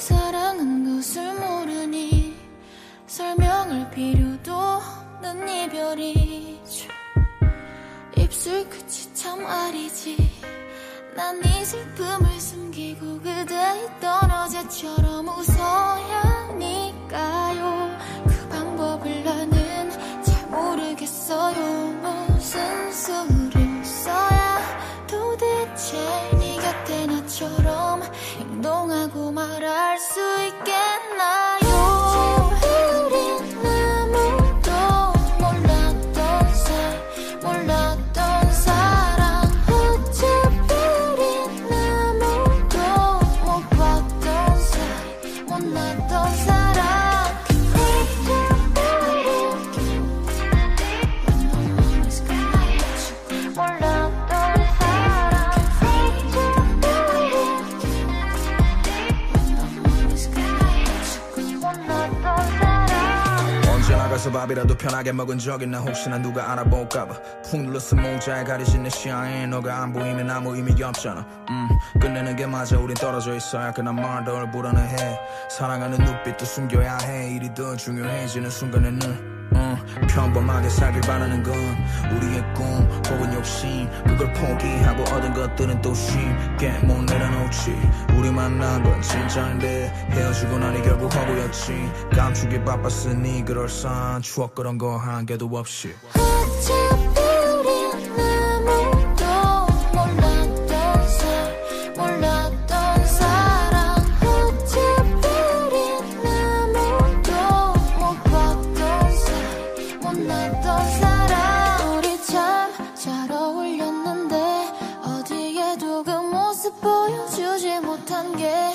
그것을 모르니 설명할 필요도 없는 이별이죠 입술 끝이 참 아리지. 난네 슬픔을 숨기고 그대의 떠어제처럼 웃어야 행동하고 말할 수 있겠나 나가서 밥이라도 편하게 먹은 적 있나? 혹시나 누가 알아볼까봐. 푹 눌러서 모자에 가려진 내 시야에. 너가 안 보이면 아무 의미 없잖아. 음 끝내는 게 맞아. 우린 떨어져 있어야 그나 말덜 불안해 사랑하는 눈빛도 숨겨야 해. 일이 더 중요해지는 순간에는. 어, 평범하게 살길 바라는 건 우리의 꿈 혹은 욕심. 그걸 포기하고 얻은 것들은 또 쉽게 못 내려놓지. 우리 만난 건 진짜인데 헤어지고 나니 결국 허구였지. 감추기 바빴으니 그럴싸한 추억 그런 거 한 개도 없이 모습 보여주지 못한 게